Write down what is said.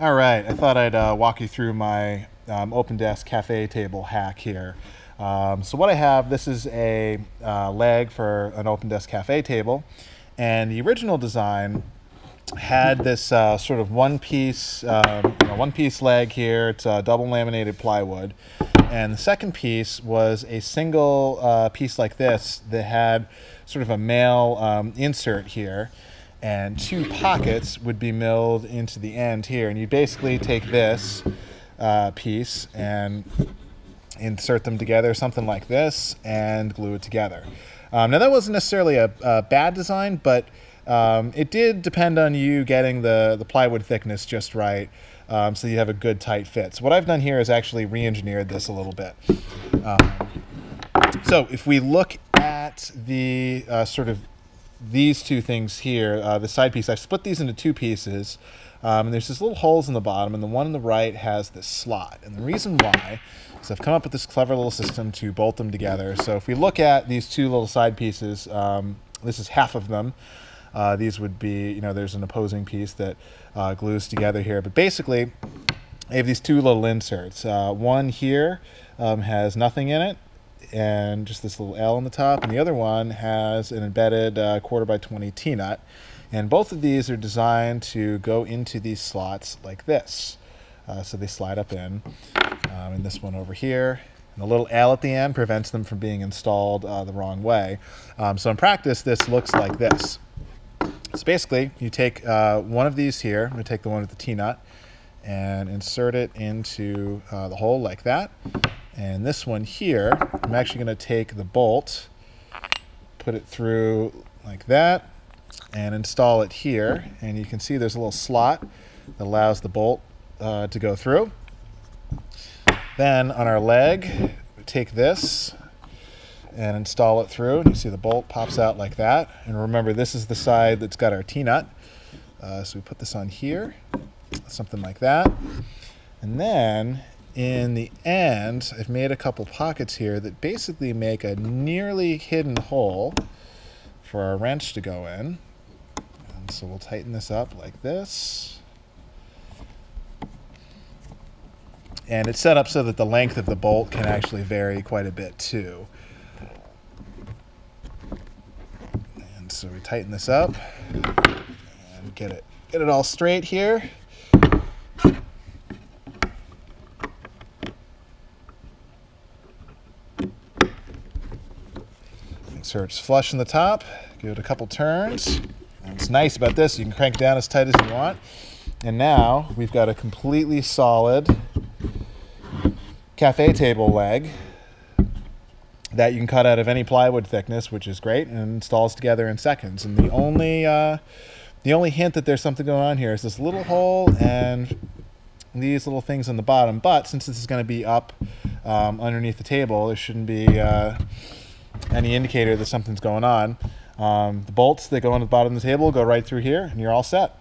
All right, I thought I'd uh, walk you through my um, OpenDesk cafe table hack here. Um, so what I have, this is a uh, leg for an OpenDesk cafe table, and the original design had this uh, sort of one piece, um, you know, one piece leg here. It's uh, double laminated plywood, and the second piece was a single uh, piece like this that had sort of a male um, insert here and two pockets would be milled into the end here. And you basically take this uh, piece and insert them together, something like this, and glue it together. Um, now that wasn't necessarily a, a bad design, but um, it did depend on you getting the, the plywood thickness just right. Um, so you have a good tight fit. So what I've done here is actually re-engineered this a little bit. Um, so if we look at the uh, sort of these two things here, uh, the side piece, I've split these into two pieces. Um, and there's these little holes in the bottom, and the one on the right has this slot. And the reason why is I've come up with this clever little system to bolt them together. So if we look at these two little side pieces, um, this is half of them. Uh, these would be, you know, there's an opposing piece that uh, glues together here. But basically, I have these two little inserts. Uh, one here um, has nothing in it, and just this little L on the top, and the other one has an embedded uh, quarter by 20 T-nut. And both of these are designed to go into these slots like this. Uh, so they slide up in. Um, and this one over here. And the little L at the end prevents them from being installed uh, the wrong way. Um, so in practice, this looks like this. So basically, you take uh, one of these here. I'm going to take the one with the T-nut and insert it into uh, the hole like that. And this one here, I'm actually going to take the bolt, put it through like that, and install it here. And you can see there's a little slot that allows the bolt uh, to go through. Then on our leg, take this and install it through. You see the bolt pops out like that. And remember, this is the side that's got our T-nut. Uh, so we put this on here, something like that. And then in the end, I've made a couple pockets here that basically make a nearly hidden hole for our wrench to go in. And so we'll tighten this up like this. And it's set up so that the length of the bolt can actually vary quite a bit too. And so we tighten this up and get it get it all straight here. Sure it's flush in the top. Give it a couple turns. It's nice about this, you can crank down as tight as you want. And now we've got a completely solid cafe table leg that you can cut out of any plywood thickness, which is great, and installs together in seconds. And the only uh, the only hint that there's something going on here is this little hole and these little things on the bottom. But since this is going to be up um, underneath the table, there shouldn't be uh, any indicator that something's going on. Um, the bolts that go on the bottom of the table go right through here, and you're all set.